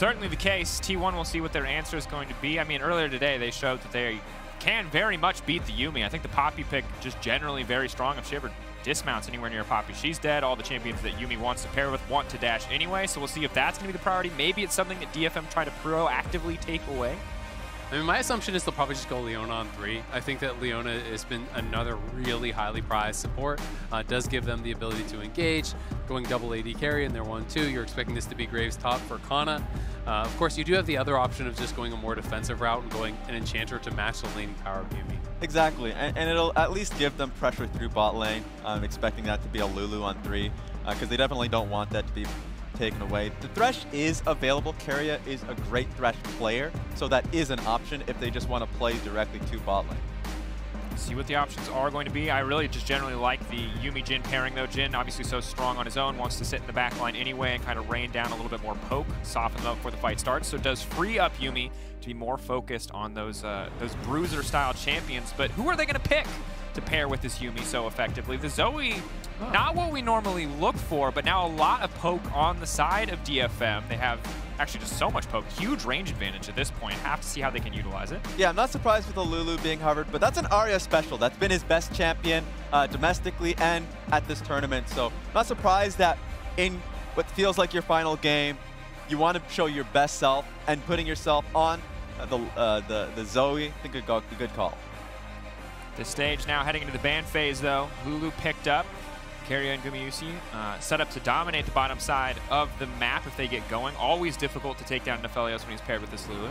Certainly the case. T1 will see what their answer is going to be. I mean, earlier today they showed that they can very much beat the Yuumi. I think the Poppy pick just generally very strong. If she ever dismounts anywhere near Poppy, she's dead. All the champions that Yuumi wants to pair with want to dash anyway, so we'll see if that's going to be the priority. Maybe it's something that DFM try to proactively take away. I mean, my assumption is they'll probably just go Leona on three. I think that Leona has been another really highly prized support. Uh, does give them the ability to engage. Going double AD carry in their 1-2, you're expecting this to be Graves top for Canna. Uh, of course, you do have the other option of just going a more defensive route and going an Enchanter to match the laning power of Yuumi. Exactly, and, and, it'll at least give them pressure through bot lane. I'm expecting that to be a Lulu on three, because uh, they definitely don't want that to be taken away. The Thresh is available. Keria is a great Thresh player, so that is an option if they just want to play directly to bot lane. See what the options are going to be. I really just generally like the Yuumi-Jin pairing though. Jhin, obviously so strong on his own, wants to sit in the back line anyway and kind of rain down a little bit more poke, soften them up before the fight starts. So it does free up Yuumi to be more focused on those uh, those bruiser style champions. But who are they going to pick to pair with this Yuumi so effectively? The Zoe not what we normally look for, but now a lot of poke on the side of DFM. They have actually just so much poke. Huge range advantage at this point. Have to see how they can utilize it. Yeah, I'm not surprised with the Lulu being hovered, but that's an Aria special. That's been his best champion uh, domestically and at this tournament. So not surprised that in what feels like your final game, you want to show your best self and putting yourself on uh, the, uh, the, the Zoe, I think a good call. The stage now heading into the ban phase though. Lulu picked up. Keria and Gumayusi uh, set up to dominate the bottom side of the map if they get going. Always difficult to take down Aphelios when he's paired with this Lulu.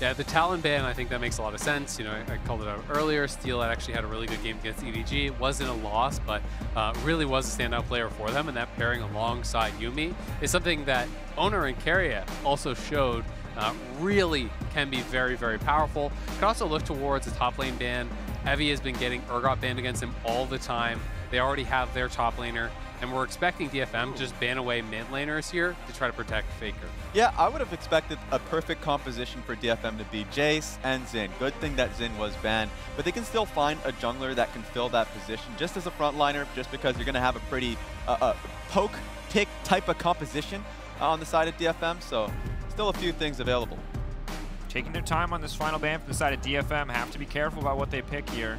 Yeah, the Talon ban, I think that makes a lot of sense. You know, I, I called it out earlier. Steal had actually had a really good game against EDG. It Wasn't a loss, but uh, really was a standout player for them. And that pairing alongside Yuumi is something that Oner and Keria also showed uh, really can be very, very powerful. Could also look towards the top lane ban. Evi has been getting Urgot banned against him all the time. They already have their top laner, and we're expecting DFM just ban away mid laners here to try to protect Faker. Yeah, I would have expected a perfect composition for DFM to be Jace and Xin. Good thing that Xin was banned, but they can still find a jungler that can fill that position just as a frontliner, just because you're going to have a pretty uh, uh, poke pick type of composition on the side of DFM, so still a few things available. Taking their time on this final ban from the side of DFM, have to be careful about what they pick here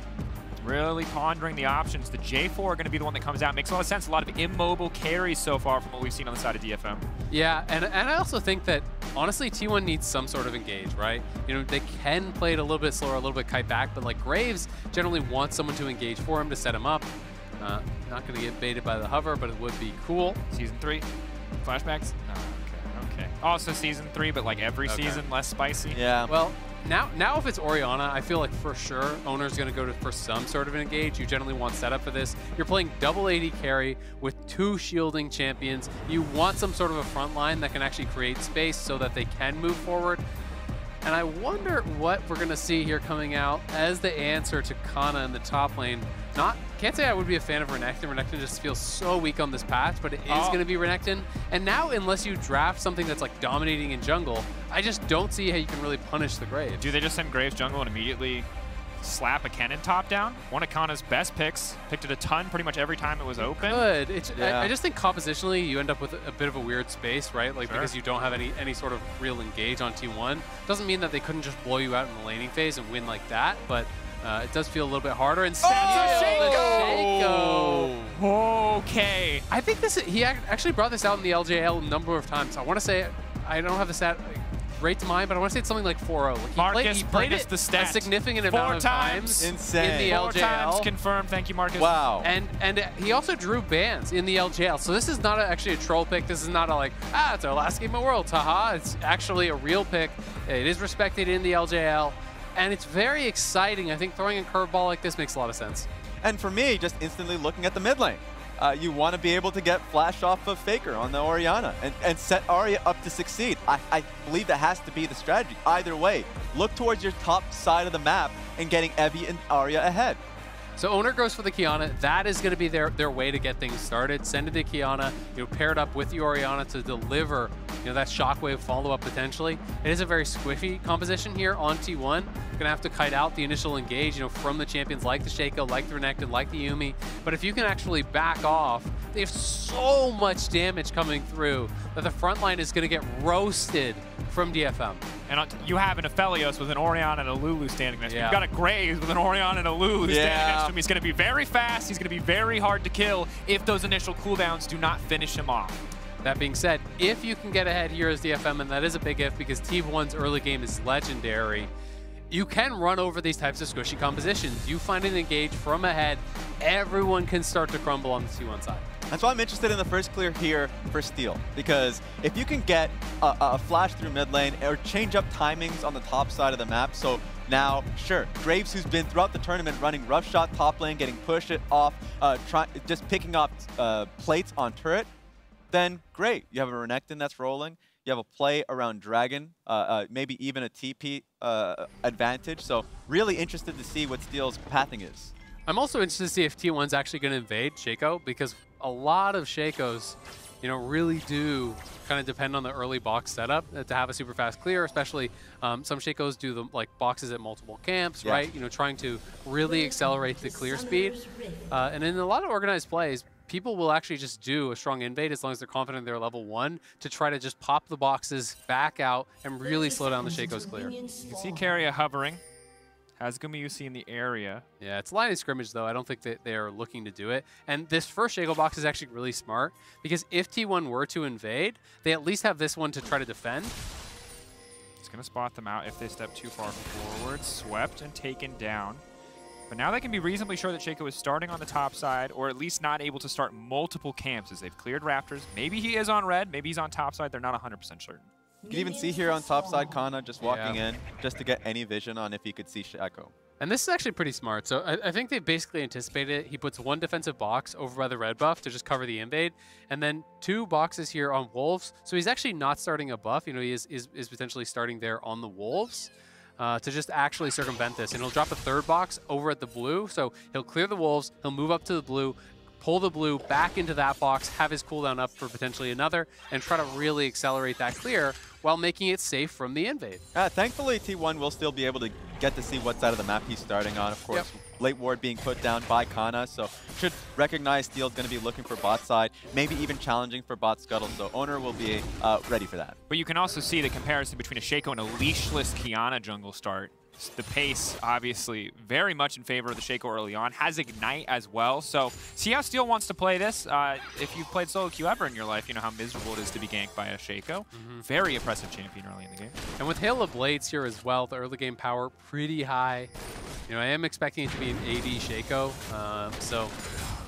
really pondering the options. The J4 are going to be the one that comes out. Makes a lot of sense. A lot of immobile carries so far from what we've seen on the side of DFM. Yeah, and, and I also think that, honestly, T1 needs some sort of engage, right? You know, they can play it a little bit slower, a little bit kite back, but like Graves generally wants someone to engage for him to set him up. Uh, not going to get baited by the hover, but it would be cool. Season 3, flashbacks? Oh, okay, okay. Also Season 3, but like every okay. season, less spicy? Yeah. Well, now, now if it's Orianna, I feel like for sure Oner's going to go to, for some sort of an engage. You generally want setup for this. You're playing double AD carry with two shielding champions. You want some sort of a front line that can actually create space so that they can move forward. And I wonder what we're going to see here coming out as the answer to Canna in the top lane. Not can't say I would be a fan of Renekton. Renekton just feels so weak on this patch, but it is oh. going to be Renekton. And now, unless you draft something that's like dominating in jungle, I just don't see how you can really punish the Graves. Do they just send Graves jungle and immediately slap a cannon top down. One of Canna's best picks. Picked it a ton pretty much every time it was open. Good. Yeah. I, I, just think compositionally you end up with a bit of a weird space, right? Like sure. because you don't have any any sort of real engage on T1. Doesn't mean that they couldn't just blow you out in the laning phase and win like that, but uh, it does feel a little bit harder. And oh, Shaco! Okay. I think this he actually brought this out in the LJL a number of times. I want to say I don't have the stat great to mind, but I want to say it's something like 4-0. Like Marcus, played, he played it the stat. a significant Four amount of times, Insane. in the Four LJL. times confirmed. Thank you, Marcus. Wow. And and he also drew bans in the LJL. So this is not a, actually a troll pick. This is not a like, ah, it's our last game of Worlds, haha. It's actually a real pick. It is respected in the LJL. And it's very exciting. I think throwing a curveball like this makes a lot of sense. And for me, just instantly looking at the mid lane uh, you want to be able to get flash off of Faker on the Orianna and, and set Aria up to succeed. I, I believe that has to be the strategy. Either way, look towards your top side of the map and getting Evi and Aria ahead. So Oner goes for the Qiyana. That is going to be their, their way to get things started. Send it to Qiyana, you know, paired up with the Orianna to deliver you know, that shockwave follow-up potentially. It is a very squiffy composition here on T1. Going to have to kite out the initial engage, you know, from the champions like the Shaco, like the Renekton, like the Yuumi. But if you can actually back off they have so much damage coming through that the front line is going to get roasted from DFM. And uh, you have an Aphelios with an Orion and a Lulu standing next to him. You've got a Graves with an Orion and a Lulu standing next to him. He's going to be very fast. He's going to be very hard to kill if those initial cooldowns do not finish him off. That being said, if you can get ahead here as DFM, and that is a big if because T1's early game is legendary, you can run over these types of squishy compositions. You find an engage from ahead, everyone can start to crumble on the T1 side. That's why I'm interested in the first clear here for Steal, because if you can get a, a flash through mid lane or change up timings on the top side of the map, so now, sure, Graves, who's been throughout the tournament running rough shot top lane, getting pushed it off, uh, try, just picking up uh, plates on turret, then great. You have a Renekton that's rolling. You have a play around Dragon, uh, uh, maybe even a TP uh, advantage. So really interested to see what Steal's pathing is. I'm also interested to see if T1's actually going to invade Shaco because a lot of Shakos, you know, really do kind of depend on the early box setup uh, to have a super fast clear, especially um, some Shakos do the like boxes at multiple camps, Yeah. right? You know, trying to really accelerate the clear speed. Uh, and in a lot of organized plays, people will actually just do a strong invade as long as they're confident they're level one to try to just pop the boxes back out and really slow down the Shakos clear. You can see Keria hovering. Has Gumayusi in the area. Yeah, it's line of scrimmage though. I don't think that they're looking to do it. And this first Shaco box is actually really smart because if T1 were to invade, they at least have this one to try to defend. It's going to spot them out if they step too far forward. Swept and taken down. But now they can be reasonably sure that Shaco is starting on the top side, or at least not able to start multiple camps as they've cleared Raptors. Maybe he is on red, maybe he's on top side. They're not 100% certain. You can even see here on top side Canna just walking Yeah. in just to get any vision on if he could see Shaco. And this is actually pretty smart. So I, I think they basically anticipated it. He puts one defensive box over by the red buff to just cover the invade, and then two boxes here on Wolves. So he's actually not starting a buff. You know, he is, is, is potentially starting there on the Wolves. Uh, to just actually circumvent this. And he'll drop a third box over at the blue. So he'll clear the wolves, he'll move up to the blue, pull the blue back into that box, have his cooldown up for potentially another, and try to really accelerate that clear while making it safe from the invade. Uh, thankfully, T1 will still be able to get to see what side of the map he's starting on. Of course, late ward being put down by Canna, so should recognize Steal's going to be looking for bot side, maybe even challenging for bot scuttle, so Oner will be uh, ready for that. But you can also see the comparison between a Shaco and a leashless Qiyana jungle start. The pace, obviously, very much in favor of the Shaco early on. Has Ignite as well. So see how Steal wants to play this. Uh, if you've played solo queue ever in your life, you know how miserable it is to be ganked by a Shaco. Very oppressive champion early in the game. And with Hail of Blades here as well, the early game power pretty high. You know, I am expecting it to be an AD Shaco, um, so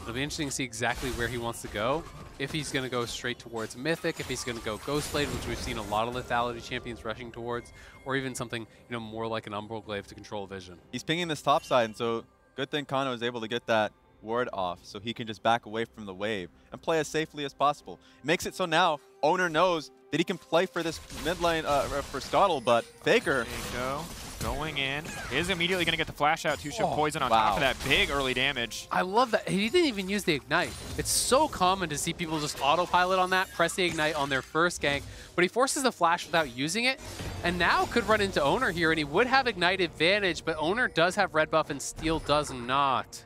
it'll be interesting to see exactly where he wants to go. If he's going to go straight towards Mythic, if he's going to go Ghostblade, which we've seen a lot of lethality champions rushing towards, or even something you know more like an Umbral Glaive to control vision. He's pinging this top side, and so good thing Canna is able to get that ward off so he can just back away from the wave and play as safely as possible. makes it so now Oner knows that he can play for this mid lane uh, for Scuttle, but Faker, Shaco going in. Is immediately going to get the flash out. Two ship Oh, poison on wow. top of that big early damage. I love that. He didn't even use the Ignite. It's so common to see people just autopilot on that, press the Ignite on their first gank, but he forces the flash without using it, and now could run into Oner here, and he would have Ignite advantage, but Oner does have red buff and Steal does not.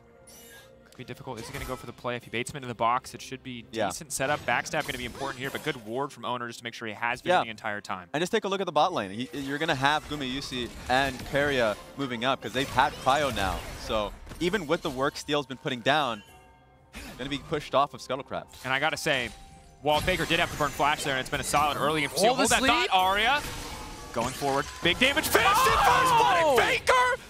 Be difficult. Is he going to go for the play? If he baits him into the box, it should be Yeah. decent setup. Backstab going to be important here, but good ward from Oner just to make sure he has been Yeah. the entire time. and just take a look at the bot lane. He, you're going to have Gumayusi and Keria moving up because they've had Cryo now. So even with the work Steal's been putting down, going to be pushed off of Scuttle Crab. And I got to say, while Faker did have to burn flash there, and it's been a solid early game. Hold the Hold that thought, Aria. Going forward. Big damage. Finished Oh! it. First blood. Faker!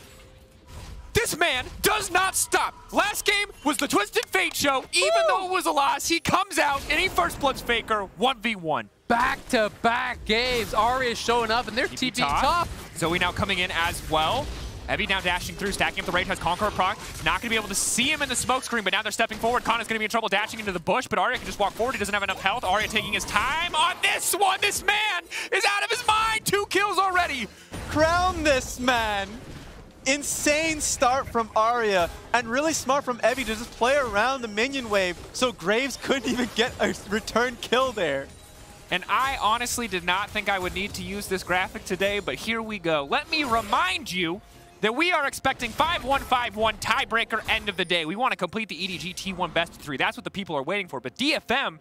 This man does not stop. Last game was the Twisted Fate show. Even though it was a loss, he comes out and he first bloods Faker 1v1. Back-to-back games. Aria showing up, and they're TP TP top. Zoe now coming in as well. Heavy now dashing through, stacking up the rage, has Conqueror proc. Not going to be able to see him in the smoke screen, but now they're stepping forward. Canna's going to be in trouble dashing into the bush, but Aria can just walk forward. He doesn't have enough health. Aria taking his time on this one. This man is out of his mind. Two kills already. Crown this man! Insane start from Aria, and really smart from Evi to just play around the minion wave so Graves couldn't even get a return kill there. And I honestly did not think I would need to use this graphic today, but here we go. Let me remind you, that we are expecting 5-1-5-1 tiebreaker end of the day. We want to complete the EDG T1 best of three. That's what the people are waiting for. But DFM,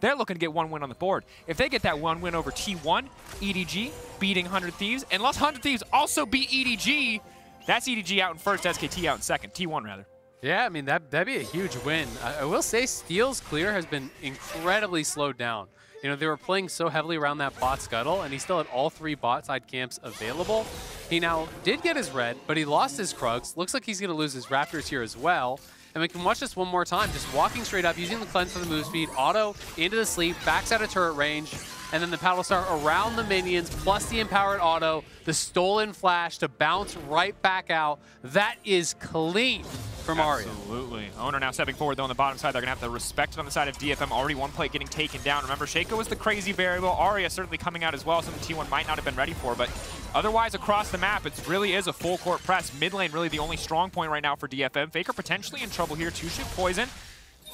they're looking to get one win on the board. If they get that one win over T1, EDG beating 100 Thieves, and unless 100 Thieves also beat EDG, that's EDG out in first, SKT out in second, T1 rather. Yeah, I mean, that, that'd be a huge win. I, I will say Steal's clear has been incredibly slowed down. You know, they were playing so heavily around that bot scuttle, and he still had all three bot side camps available. He now did get his red, but he lost his Krugs. Looks like he's going to lose his Raptors here as well. And we can watch this one more time, just walking straight up, using the cleanse for the move speed, auto into the sleep, backs out of turret range, and then the paddle star around the minions, plus the empowered auto, the stolen flash to bounce right back out. That is clean from Aria. Absolutely. Oner now stepping forward, though, on the bottom side. They're going to have to respect it on the side of DFM. Already one play getting taken down. Remember, Shaco was the crazy variable. Aria certainly coming out as well, something T1 might not have been ready for. But otherwise, across the map, it really is a full court press. Mid lane really the only strong point right now for DFM. Faker potentially in trouble here. Two-ship poison.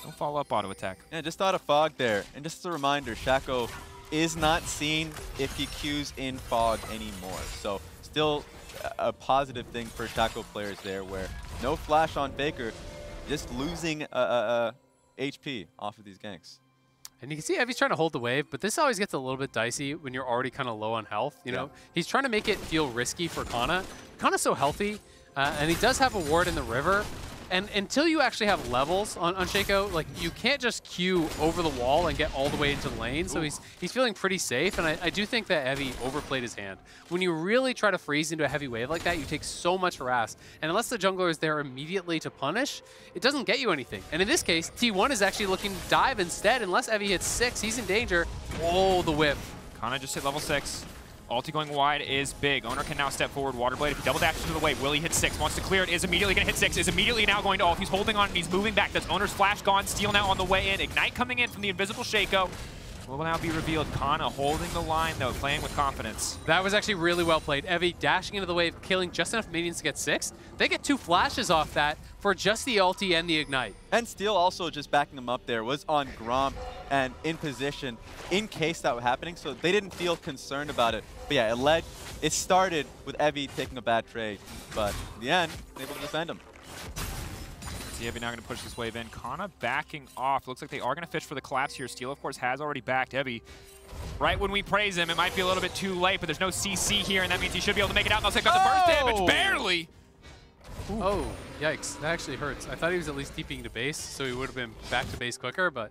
Don't follow up auto attack. Yeah, just thought of Fog there. And just as a reminder, Shaco is not seen if he queues in Fog anymore. So still a positive thing for Shaco players there where no flash on Faker, just losing uh, uh, uh, HP off of these ganks. And you can see Evi's trying to hold the wave, but this always gets a little bit dicey when you're already kind of low on health. You know, he's trying to make it feel risky for Canna. Canna's so healthy, uh, and he does have a ward in the river, and until you actually have levels on, on Shaco, like you can't just queue over the wall and get all the way into the lane. So he's he's feeling pretty safe, and I, I, do think that Evi overplayed his hand. When you really try to freeze into a heavy wave like that, you take so much harass. And unless the jungler is there immediately to punish, it doesn't get you anything. And in this case, T1 is actually looking to dive instead. Unless Evi hits six, he's in danger. Oh, the whip. Canna just hit level six. Ulti going wide is big. Oner can now step forward. Waterblade, if he double dashes to the wave, will he hit six? Wants to clear it, is immediately going to hit six, is immediately now going to ult. He's holding on and he's moving back. That's Oner's flash gone. Steal now on the way in. Ignite coming in from the invisible Shaco. Will now be revealed. Canna holding the line, though, playing with confidence. That was actually really well played. Evi dashing into the wave, killing just enough minions to get six. They get two flashes off that for just the ulti and the ignite. And Steal also just backing them up there was on Gromp and in position in case that were happening, so they didn't feel concerned about it. But yeah, it led, it started with Evi taking a bad trade, but in the end, able to defend him. Evi now going to push this wave in. Canna backing off. Looks like they are going to fish for the collapse here. Steal, of course, has already backed Evi. Right when we praise him, it might be a little bit too late, but there's no CC here, and that means he should be able to make it out. They'll take the burst damage, Oh! barely! Ooh. Oh, yikes. That actually hurts. I thought he was at least TPing to base, so he would have been back to base quicker, but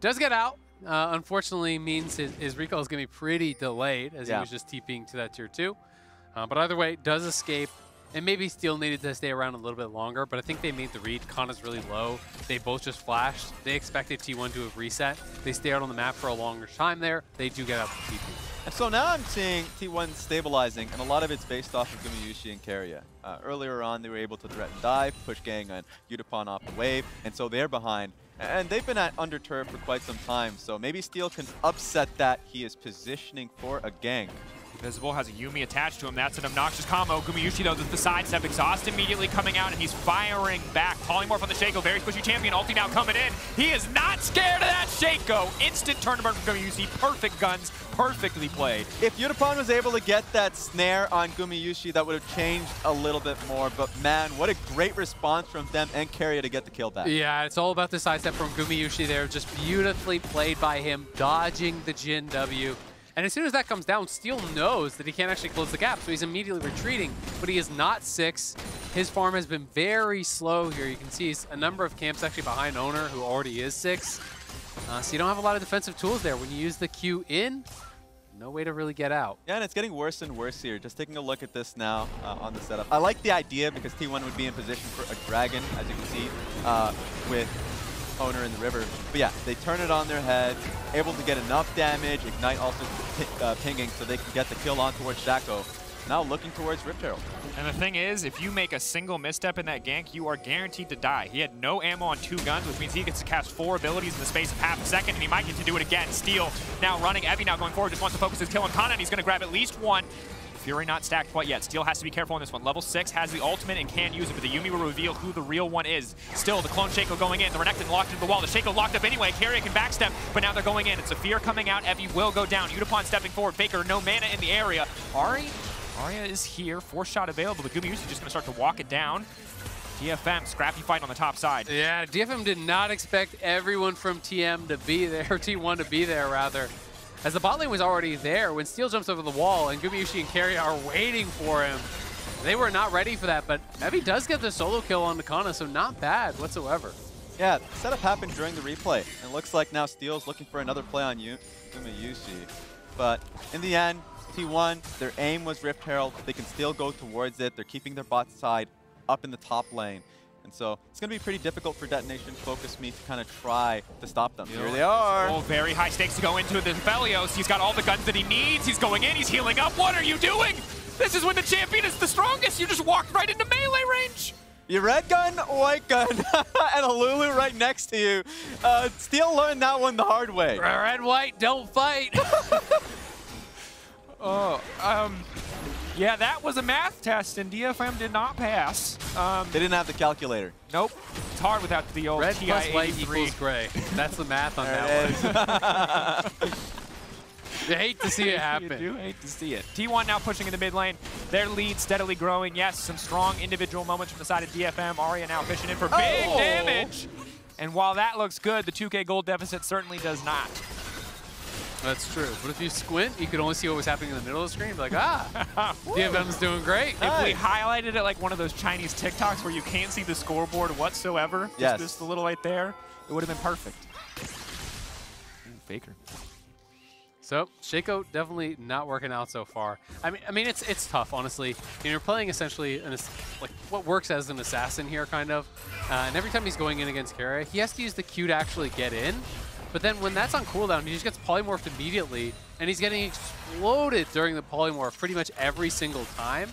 does get out. Uh, unfortunately means his, his recall is going to be pretty delayed as Yeah. he was just TPing to that tier 2. Uh, but either way, does escape. And maybe still needed to stay around a little bit longer, but I think they made the read. Canna's really low. They both just flashed. They expected T1 to have reset. They stay out on the map for a longer time there. They do get out the TP. And so now I'm seeing T1 stabilizing, and a lot of it's based off of Gumayusi and Keria. Uh, earlier on, they were able to threaten dive, push Gaeng and Yutapon off the wave, and so they're behind. And they've been at under turret for quite some time, so maybe Steal can upset that. He is positioning for a gang. Invisible has a Yuumi attached to him. That's an obnoxious combo. Gumayusi, though, does the sidestep. Exhaust immediately coming out, and he's firing back. Polymorph on the Shaco. Very squishy champion. Ulti now coming in. He is not scared of that Shaco. Instant turnaround from Gumayusi. Perfect guns. Perfectly played. If Yutapon was able to get that snare on Gumayusi, that would have changed a little bit more. But man, what a great response from them and Keria to get the kill back. Yeah, it's all about the sidestep from Gumayusi there. Just beautifully played by him, dodging the Jhin W. And as soon as that comes down, Steal knows that he can't actually close the gap, so he's immediately retreating. But he is not six. His farm has been very slow here. You can see a number of camps actually behind Oner, who already is six. Uh, so you don't have a lot of defensive tools there. When you use the Q in, no way to really get out. Yeah, and it's getting worse and worse here. Just taking a look at this now uh, on the setup. I like the idea because T1 would be in position for a dragon, as you can see, uh, with Oner in the river. But yeah, they turn it on their head, able to get enough damage. Ignite also uh, pinging so they can get the kill on towards Shaco. Now looking towards Rift Herald. And the thing is, if you make a single misstep in that gank, you are guaranteed to die. He had no ammo on two guns, which means he gets to cast four abilities in the space of half a second, and he might get to do it again. Steal now running. Evi now going forward, just wants to focus his kill on Canna, and he's going to grab at least one. Fury not stacked quite yet. Steal has to be careful on this one. Level 6 has the ultimate and can use it, but the Yuumi will reveal who the real one is. Still, the clone Shaco going in. The Renekton locked into the wall. The Shaco locked up anyway. Keria can backstep, but now they're going in. It's a fear coming out. Evi will go down. Yutapon stepping forward. Faker, no mana in the area. Ari Aria is here, Four shot available. The Gumayusi just gonna start to walk it down. DFM, scrappy fight on the top side. Yeah, DFM did not expect everyone from TM to be there, or T1 to be there, rather. As the bot lane was already there, when Steal jumps over the wall and Gumayusi and Keria are waiting for him, they were not ready for that, but Mebby does get the solo kill on Nakana, so not bad whatsoever. Yeah, setup happened during the replay. And it looks like now Steal's looking for another play on Yu Gumayusi. But in the end, T1, their aim was Rift Herald. They can still go towards it. They're keeping their bot side up in the top lane. And so it's going to be pretty difficult for Detonation Focus Me to kind of try to stop them. Here they are. Oh, very high stakes to go into the Aphelios. He's got all the guns that he needs. He's going in. He's healing up. What are you doing? This is when the champion is the strongest. You just walked right into melee range. Your red gun, white gun, and a Lulu right next to you. Uh, Steal learned that one the hard way. Red, white, don't fight. oh, um, yeah, that was a math test, and DFM did not pass. Um, they didn't have the calculator. Nope. It's hard without the old Red TI plus white equals gray. That's the math on that one. is. You hate to see it You happen. do hate to see it. T1 now pushing in the mid lane. Their lead steadily growing. Yes, some strong individual moments from the side of DFM. Aria now fishing in for big Oh! damage. And while that looks good, the 2K gold deficit certainly does not. That's true. But if you squint, you could only see what was happening in the middle of the screen. Be like, ah, DFM's doing great. If we highlighted it like one of those Chinese TikToks where you can't see the scoreboard whatsoever, just Yes. this little right there, it would have been perfect. Ooh, Faker. So Shaco definitely not working out so far. I mean, I mean it's it's tough, honestly. You know, you're playing essentially an like what works as an assassin here, kind of. Uh, and every time he's going in against Keria, he has to use the Q to actually get in. But then when that's on cooldown, he just gets polymorphed immediately, and he's getting exploded during the polymorph pretty much every single time.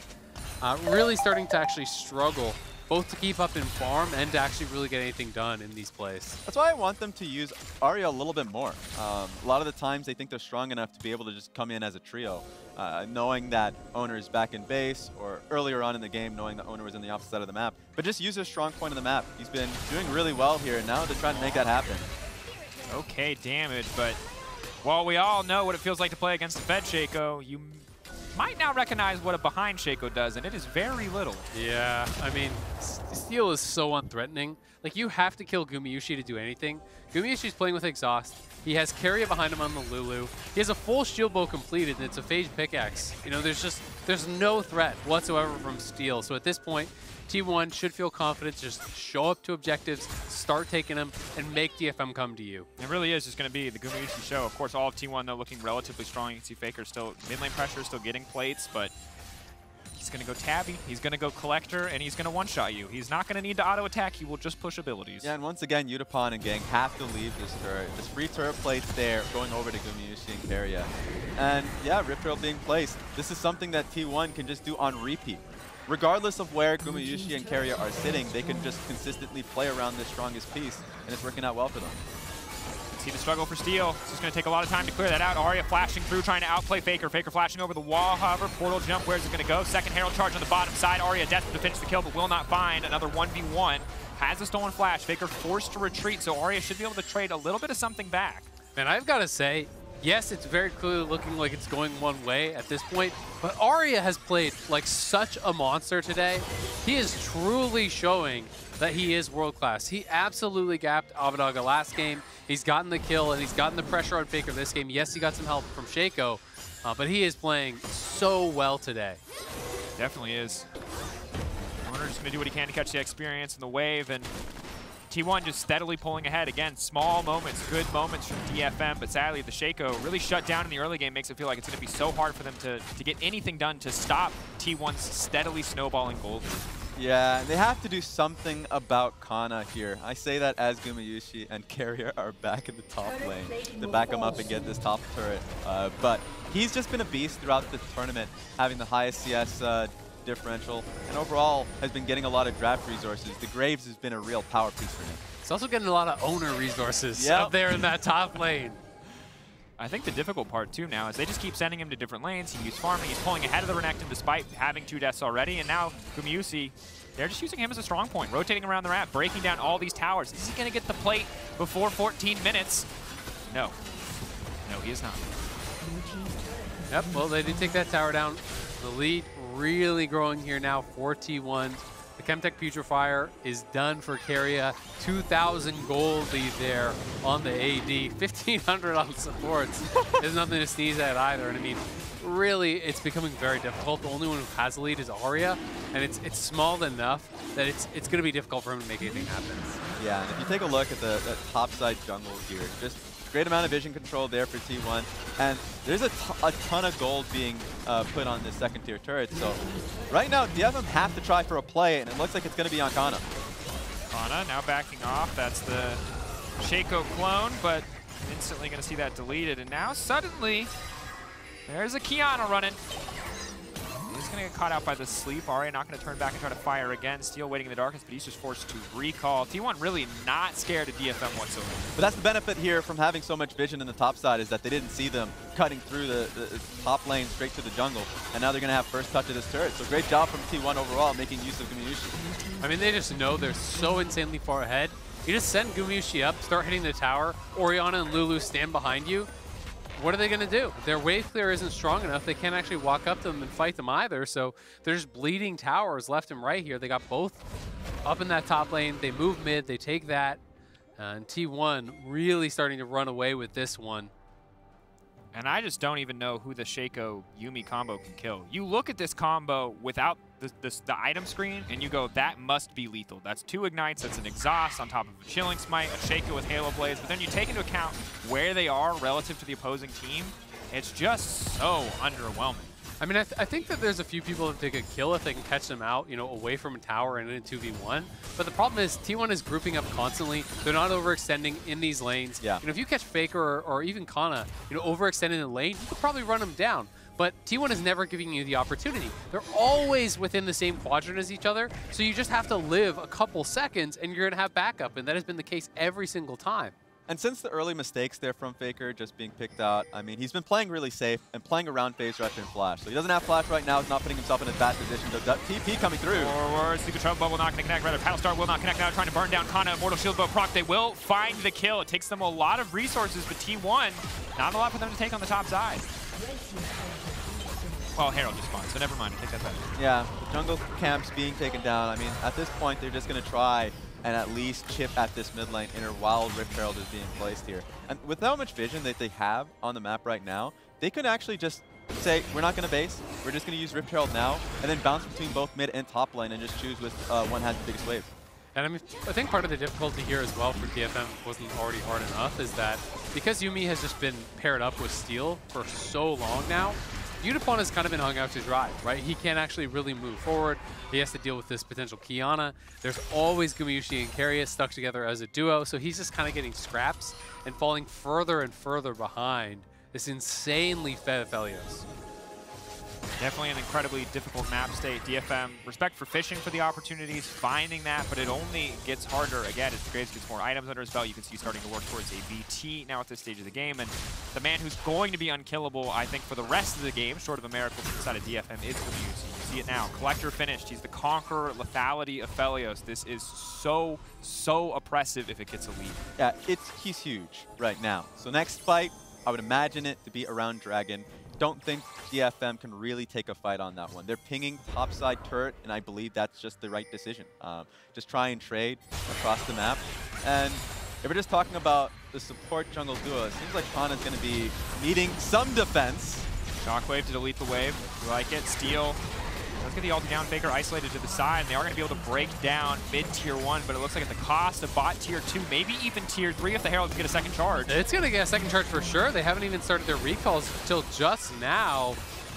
Uh, really starting to actually struggle, both to keep up in farm and to actually really get anything done in these plays. That's why I want them to use Aria a little bit more. Um, a lot of the times they think they're strong enough to be able to just come in as a trio, uh, knowing that Oner is back in base, or earlier on in the game knowing that Oner was in the opposite side of the map. But just use a strong point of the map. He's been doing really well here, and now they're trying to make that happen. Okay, damage, but while we all know what it feels like to play against a Fed Shaco, you might now recognize what a behind Shaco does, and it is very little. Yeah, I mean, Steal is so unthreatening. Like, you have to kill Gumayusi to do anything. Gumayusi's playing with Exhaust. He has Keria behind him on the Lulu. He has a full shield bow completed, and it's a phage pickaxe. You know, there's just, there's no threat whatsoever from Steal. So at this point, T1 should feel confident to just show up to objectives, start taking them, and make DFM come to you. It really is just going to be the Gumayusi show. Of course, all of T1, though, looking relatively strong. You can see Faker still mid lane pressure, still getting plates, but he's going to go Tabby, he's going to go Collector, and he's going to one-shot you. He's not going to need to auto-attack, he will just push abilities. Yeah, and once again, Yutapon and Gaeng have to leave this turret. This free turret plates there, going over to Gumayusi and Keria. And yeah, Rift Herald being placed. This is something that T1 can just do on repeat. Regardless of where Gumayusi and Keria are sitting, they can just consistently play around this strongest piece, and it's working out well for them. See the struggle for Steal. It's just going to take a lot of time to clear that out. Aria flashing through, trying to outplay Faker. Faker flashing over the wall, however. Portal jump, where's it going to go? Second Herald charge on the bottom side. Aria desperate to finish the kill, but will not find another 1v1. Has a stolen flash. Faker forced to retreat, so Aria should be able to trade a little bit of something back. Man, I've got to say, yes, it's very clearly looking like it's going one way at this point, but Aria has played like such a monster today. He is truly showing that he is world class. He absolutely gapped Abbedagge last game. He's gotten the kill and he's gotten the pressure on Faker this game. Yes, he got some help from Shaco, uh, but he is playing so well today. Definitely is. Oner's going to do what he can to catch the experience and the wave, and T1 just steadily pulling ahead. Again, small moments, good moments from DFM, but sadly the Shaco really shut down in the early game makes it feel like it's going to be so hard for them to, to get anything done to stop T1's steadily snowballing gold. Yeah, they have to do something about Canna here. I say that as Gumayusi and Keria are back in the top lane to back him up and get this top turret. Uh, but he's just been a beast throughout the tournament, having the highest CS uh, differential, and overall has been getting a lot of draft resources. The Graves has been a real power piece for him. He's also getting a lot of Oner resources Yep. up there in that top lane. I think the difficult part too now is they just keep sending him to different lanes. He keeps farming. He's pulling ahead of the Renekton despite having two deaths already. And now Gumayusi, they're just using him as a strong point, rotating around the map, breaking down all these towers. Is he going to get the plate before 14 minutes? No. No, he is not. Yep, well, they did take that tower down. The lead really growing here now for T1. The Chemtech Putrefier is done for Keria. 2,000 gold lead there on the AD. 1,500 on supports. There's nothing to sneeze at either. And I mean, really, it's becoming very difficult. The only one who has a lead is Aria, and it's it's small enough that it's it's going to be difficult for him to make anything happen. Yeah, and if you take a look at the, the top side jungle here, just great amount of vision control there for T1, and there's a, a ton of gold being uh, put on this second tier turret. So right now, DFM have to try for a play, and it looks like it's going to be on Canna. Canna now backing off. That's the Shaco clone, but instantly going to see that deleted. And now suddenly, there's a Qiyana running. He's going to get caught out by the sleep. Aria not going to turn back and try to fire again. Steal waiting in the darkness, but he's just forced to recall. T1 really not scared of DFM whatsoever. But that's the benefit here from having so much vision in the top side is that they didn't see them cutting through the, the top lane straight to the jungle. And now they're going to have first touch of this turret. So great job from T1 overall making use of Gumayusi. I mean, they just know they're so insanely far ahead. You just send Gumayusi up, start hitting the tower. Orianna and Lulu stand behind you what are they going to do? Their wave clear isn't strong enough. They can't actually walk up to them and fight them either. So there's bleeding towers left and right here. They got both up in that top lane. They move mid. They take that. Uh, and T1 really starting to run away with this one. And I just don't even know who the Shaco Yuumi combo can kill. You look at this combo without the, the, the, item screen, and you go, that must be lethal. That's two ignites, that's an exhaust on top of a chilling smite, a Shaco with Halo Blaze. But then you take into account where they are relative to the opposing team, it's just so underwhelming. I mean, I, th I, think that there's a few people that they could kill if they can catch them out, you know, away from a tower and in 2v1. But the problem is T1 is grouping up constantly. They're not overextending in these lanes. Yeah. You know, if you catch Faker or, or even Canna, you know, overextending in the lane, you could probably run them down. But T1 is never giving you the opportunity. They're always within the same quadrant as each other, so you just have to live a couple seconds and you're going to have backup, and that has been the case every single time. And since the early mistakes there from Faker just being picked out, I mean, he's been playing really safe and playing around phase rush and flash. So he doesn't have flash right now. He's not putting himself in a bad position. The TP coming through. Forward, Secret Trouble Bubble not going to connect. Rather, Paddle Star will not connect now, trying to burn down Canna. Immortal Shield Bow proc. They will find the kill. It takes them a lot of resources, but T1, not a lot for them to take on the top side. Well, Herald just spawned, so never mind. I take that back. Yeah, jungle camps being taken down. I mean, at this point, they're just going to try and at least chip at this mid lane inner while Rift Herald is being placed here. And with how much vision that they have on the map right now, they could actually just say, we're not going to base, we're just going to use Rift Herald now, and then bounce between both mid and top lane and just choose with uh, one has the biggest wave. And I mean, I think part of the difficulty here as well for DFM wasn't already hard enough is that because Yuumi has just been paired up with Steal for so long now, Yutapon has kind of been hung out to dry, right? He can't actually really move forward. He has to deal with this potential Qiyana. There's always Gumayusi and Keria stuck together as a duo, so he's just kind of getting scraps and falling further and further behind this insanely fed Aphelios. Definitely an incredibly difficult map state. DFM, respect for fishing for the opportunities, finding that, but it only gets harder again as Graves gets more items under his belt. You can see starting to work towards a VT now at this stage of the game. And the man who's going to be unkillable, I think, for the rest of the game, short of a miracle inside of DFM, is Gumayusi. You see it now. Collector finished. He's the conqueror, lethality of Felios. This is so, so oppressive if it gets a lead. Yeah, it's he's huge right now. So next fight, I would imagine it to be around Dragon don't think DFM can really take a fight on that one. They're pinging topside turret, and I believe that's just the right decision. Um, just try and trade across the map. And if we're just talking about the support jungle duo, it seems like Canna's going to be needing some defense. Shockwave to delete the wave. Like it. Steal Let's get the ulti down. Faker isolated to the side, and they are going to be able to break down mid-tier 1, but it looks like at the cost of bot tier 2, maybe even tier 3 if the Herald can get a second charge. It's going to get a second charge for sure. They haven't even started their recalls until just now.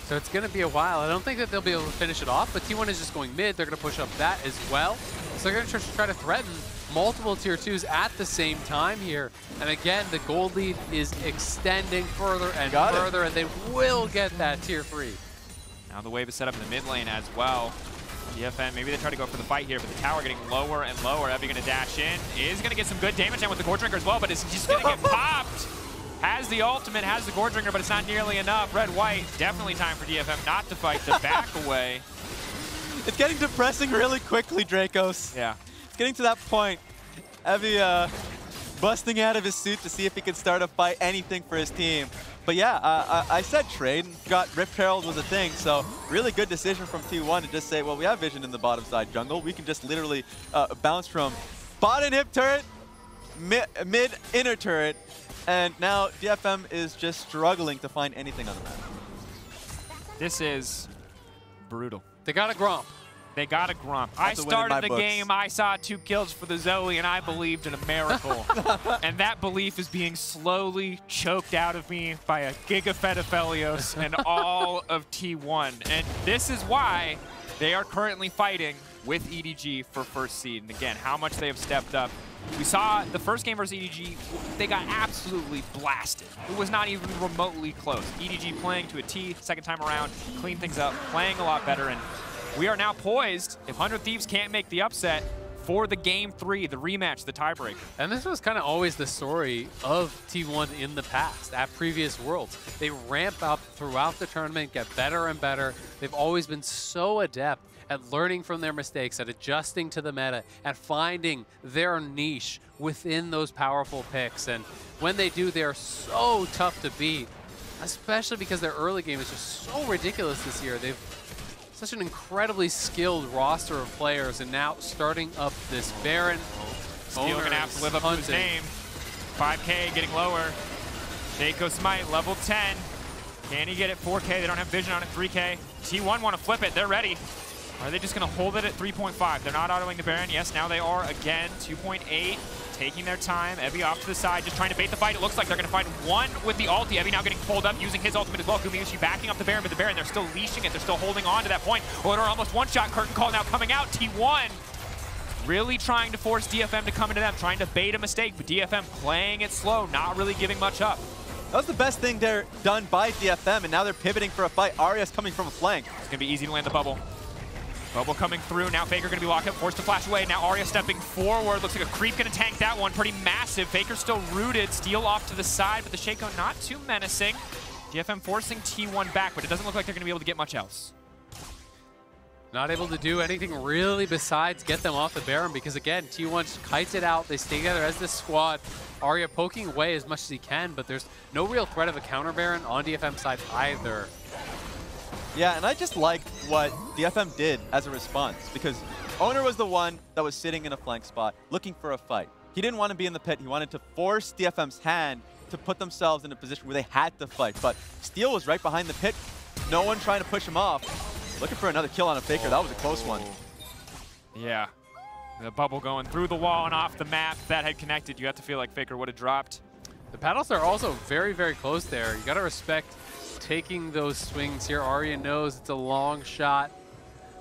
So it's going to be a while. I don't think that they'll be able to finish it off, but T1 is just going mid. They're going to push up that as well. So they're going to try to threaten multiple tier 2s at the same time here. And again, the gold lead is extending further and Got further, it. and they will get that tier 3. Now the wave is set up in the mid lane as well. DFM, maybe they try to go for the fight here, but the tower getting lower and lower. Evi going to dash in. Is going to get some good damage down with the Gore Drinker as well, but it's just going to get popped. Has the ultimate, has the Gore Drinker, but it's not nearly enough. Red, white, definitely time for DFM not to fight, to back away. It's getting depressing really quickly, Drakos. Yeah. It's getting to that point. Evi uh, busting out of his suit to see if he can start a fight, anything for his team. But yeah, uh, I, I, said trade got Rift Herald was a thing, so really good decision from T1 to just say, well, we have vision in the bottom side jungle. We can just literally uh, bounce from bottom and hip turret, mid, mid inner turret, and now DFM is just struggling to find anything on the map. This is brutal. They got a Gromp. They got a Gromp. I started the books. game, I saw two kills for the Zoe, and I believed in a miracle. and that belief is being slowly choked out of me by a Gigafed Aphelios and all of T1. And this is why they are currently fighting with EDG for first seed. And again, how much they have stepped up. We saw the first game versus EDG, they got absolutely blasted. It was not even remotely close. EDG playing to a T second time around, clean things up, playing a lot better, and we are now poised, if 100 Thieves can't make the upset, for the game three, the rematch, the tiebreaker. And this was kind of always the story of T1 in the past, at previous Worlds. They ramp up throughout the tournament, get better and better. They've always been so adept at learning from their mistakes, at adjusting to the meta, at finding their niche within those powerful picks. And when they do, they're so tough to beat, especially because their early game is just so ridiculous this year. They've such an incredibly skilled roster of players, and now starting up this Baron. Steal gonna have to live up hunting. to his name. 5k getting lower. Shaco Smite, level 10. Can he get it 4k? They don't have vision on it, 3k. T1 want to flip it, they're ready. Are they just going to hold it at 3.5? They're not autoing the Baron. Yes, now they are again. 2.8 taking their time. Evi off to the side, just trying to bait the fight. It looks like they're going to find one with the ulti. Evi now getting pulled up, using his ultimate as well. Gumayusi backing up the Baron, but the Baron, they're still leashing it. They're still holding on to that point. Order almost one-shot. Curtain call now coming out. T1 really trying to force DFM to come into them, trying to bait a mistake, but DFM playing it slow, not really giving much up. That was the best thing they're done by DFM, and now they're pivoting for a fight. Aria's coming from a flank. It's going to be easy to land the bubble. Bubble coming through. Now Faker going to be locked up, forced to flash away. Now Aria stepping forward. Looks like a creep going to tank that one. Pretty massive. Faker still rooted. Steal off to the side, but the Shaco not too menacing. DFM forcing T1 back, but it doesn't look like they're going to be able to get much else. Not able to do anything really besides get them off the Baron because, again, T1 kites it out. They stay together as this squad. Aria poking away as much as he can, but there's no real threat of a counter Baron on DFM side either. Yeah, and I just liked what DFM did as a response because Oner was the one that was sitting in a flank spot looking for a fight. He didn't want to be in the pit. He wanted to force DFM's hand to put themselves in a position where they had to fight. But Steal was right behind the pit. No one trying to push him off. Looking for another kill on a Faker. That was a close one. Yeah. The bubble going through the wall and off the map. that had connected, you have to feel like Faker would have dropped. The paddles are also very, very close there. You got to respect taking those swings here. Aria knows it's a long shot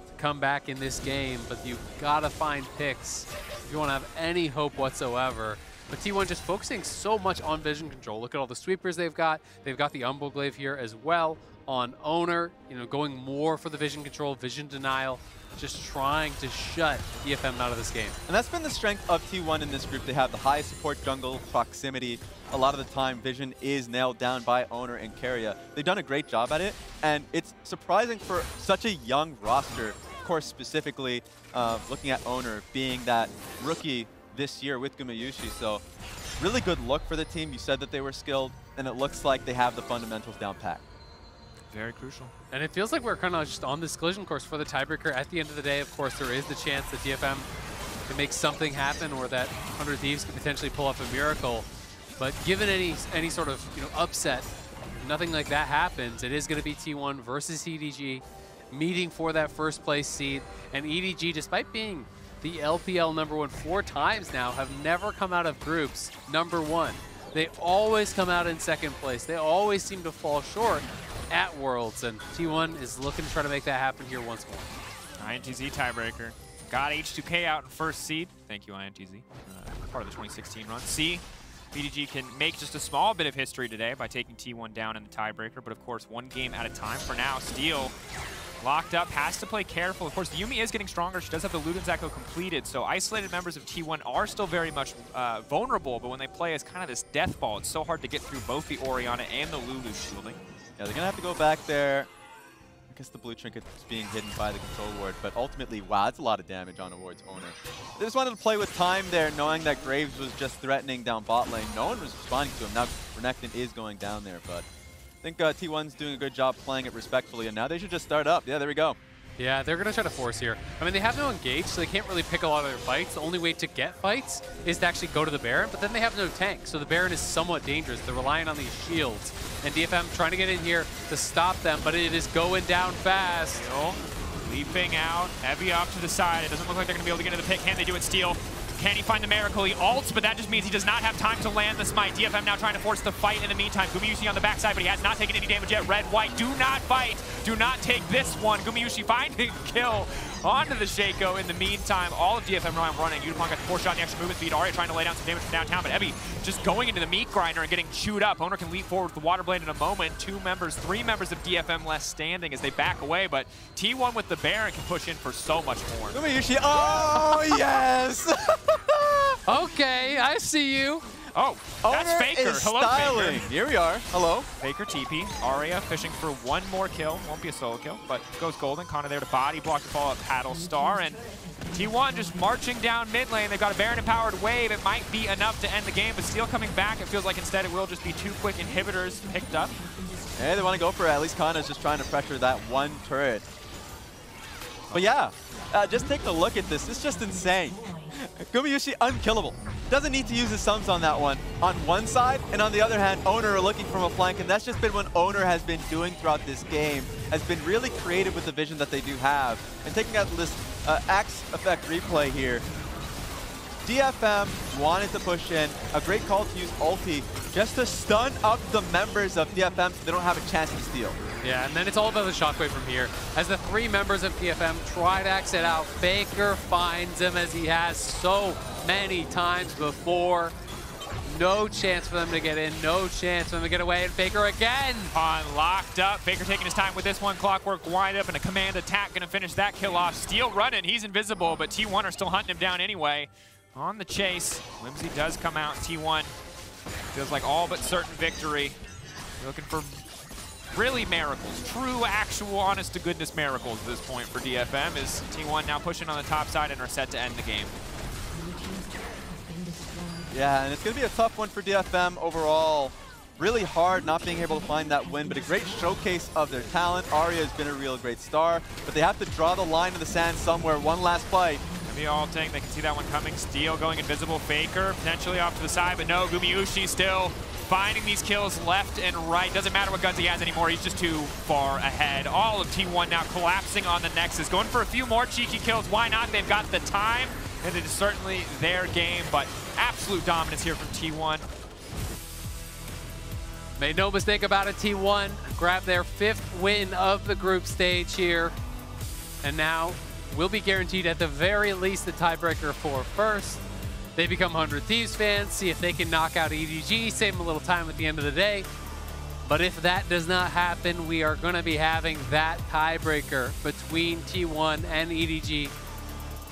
to come back in this game, but you've got to find picks if you want to have any hope whatsoever. But T1 just focusing so much on vision control. Look at all the sweepers they've got. They've got the Umbral here as well on Oner, you know, going more for the vision control, vision denial just trying to shut DFM out of this game. And that's been the strength of T1 in this group. They have the highest support jungle proximity. A lot of the time, Vision is nailed down by Oner and Keria. They've done a great job at it, and it's surprising for such a young roster, of course, specifically uh, looking at Oner being that rookie this year with Gumayusi. So really good look for the team. You said that they were skilled, and it looks like they have the fundamentals down pat. Very crucial. And it feels like we're kind of just on this collision course for the tiebreaker. At the end of the day, of course, there is the chance that DFM can make something happen or that 100 Thieves could potentially pull off a miracle. But given any any sort of you know upset, nothing like that happens, it is going to be T1 versus EDG, meeting for that first place seed. And EDG, despite being the LPL number one four times now, have never come out of groups number one. They always come out in second place. They always seem to fall short at Worlds, and T1 is looking to try to make that happen here once more. INTZ tiebreaker. Got H2K out in first seed. Thank you, INTZ. Uh, part of the 2016 run. C, BDG can make just a small bit of history today by taking T1 down in the tiebreaker, but of course, one game at a time. For now, Steal locked up, has to play careful. Of course, Yuumi is getting stronger. She does have the Luden's Echo completed, so isolated members of T1 are still very much uh, vulnerable, but when they play as kind of this death ball, it's so hard to get through both the Orianna and the Lulu shielding. Yeah, they're going to have to go back there. I guess the blue trinket is being hidden by the control ward, but ultimately, wow, that's a lot of damage on a ward's owner. They just wanted to play with time there, knowing that Graves was just threatening down bot lane. No one was responding to him. Now, Renekton is going down there, but I think uh, T1's doing a good job playing it respectfully, and now they should just start up. Yeah, there we go. Yeah, they're going to try to force here. I mean, they have no engage, so they can't really pick a lot of their fights. The only way to get fights is to actually go to the Baron, but then they have no tank, so the Baron is somewhat dangerous. They're relying on these shields. And DFM trying to get in here to stop them, but it is going down fast. Leaping out, heavy up to the side. It doesn't look like they're going to be able to get into the pick. Can they do it? Steal. Can he find the miracle? He ults, but that just means he does not have time to land the smite. DFM now trying to force the fight in the meantime. Gumayusi on the backside, but he has not taken any damage yet. Red, white, do not fight. Do not take this one. Gumayusi finding kill onto the Shaco. In the meantime, all of DFM running. Yutapon got the four shot in the extra movement speed. Aria trying to lay down some damage from downtown, but Evi just going into the meat grinder and getting chewed up. Oner can leap forward with the water blade in a moment. Two members, three members of DFM less standing as they back away, but T1 with the Baron can push in for so much more. Gumayusi, oh yes! Okay, I see you. Oh, that's Oner Faker. Hello, styling. Faker. Here we are. Hello. Faker TP. Aria fishing for one more kill. Won't be a solo kill, but goes golden. Canna there to body block the follow up Paddle Star. And T1 just marching down mid lane. They've got a Baron empowered wave. It might be enough to end the game, but Steal coming back. It feels like instead it will just be two quick inhibitors picked up. Hey, they want to go for it. At least Canna's just trying to pressure that one turret. But yeah, uh, just take a look at this. It's just insane. Gumayusi unkillable. Doesn't need to use his sums on that one. On one side, and on the other hand, Oner are looking from a flank, and that's just been what Oner has been doing throughout this game. Has been really creative with the vision that they do have. And taking out this uh, Axe effect replay here, DFM wanted to push in. A great call to use ulti just to stun up the members of DFM so they don't have a chance to steal. Yeah, and then it's all about the shockwave from here. As the three members of DFM try to exit out, Faker finds him as he has so many times before. No chance for them to get in, no chance for them to get away, and Faker again. On locked up. Faker taking his time with this one. Clockwork wind up and a command attack. Going to finish that kill off. Steal running. He's invisible, but T1 are still hunting him down anyway. On the chase. Whimsy does come out. T1 feels like all but certain victory. Looking for really miracles. True, actual, honest to goodness miracles at this point for DFM. Is T1 now pushing on the top side and are set to end the game. Yeah, and it's going to be a tough one for DFM overall. Really hard not being able to find that win, but a great showcase of their talent. Aria has been a real great star, but they have to draw the line in the sand somewhere. One last fight. Heavy ulting, they can see that one coming. Steal going invisible. Faker potentially off to the side, but no, Gumayusi still finding these kills left and right. Doesn't matter what guns he has anymore, he's just too far ahead. All of T1 now collapsing on the Nexus. Going for a few more cheeky kills, why not? They've got the time, and it is certainly their game, but absolute dominance here from T1. Made no mistake about it, T1 grabbed their fifth win of the group stage here. And now will be guaranteed at the very least the tiebreaker for first. They become 100 Thieves fans, see if they can knock out EDG, save them a little time at the end of the day. But if that does not happen, we are going to be having that tiebreaker between T1 and EDG,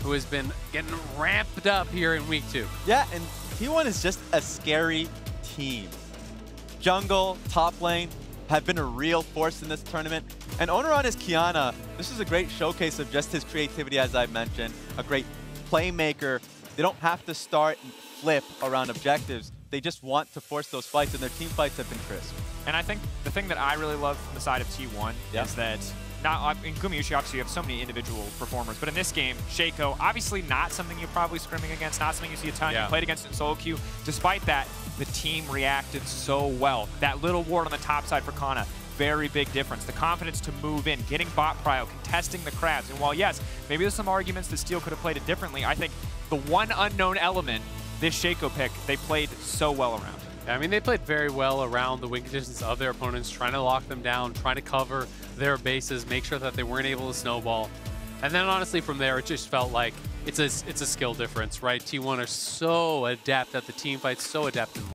who has been getting ramped up here in week two. Yeah, and T1 is just a scary team. Jungle, top lane, have been a real force in this tournament. And Oner on his Qiyana, this is a great showcase of just his creativity, as I mentioned. A great playmaker. They don't have to start and flip around objectives. They just want to force those fights, and their team fights have been crisp. And I think the thing that I really love from the side of T1 Yeah. is that not in Gumayusi, obviously you have so many individual performers, but in this game, Shaco, obviously not something you're probably scrimming against, not something you see a ton. Yeah. You played against in solo queue. Despite that, the team reacted so well. That little ward on the top side for Canna, very big difference. The confidence to move in, getting bot prio, contesting the crabs. And while yes, maybe there's some arguments that Steal could have played it differently, I think the one unknown element, this Shaco pick, they played so well around. I mean, they played very well around the win conditions of their opponents, trying to lock them down, trying to cover their bases, make sure that they weren't able to snowball. And then honestly, from there, it just felt like it's a, it's a skill difference, right? T1 are so adept at the team fights, so adept in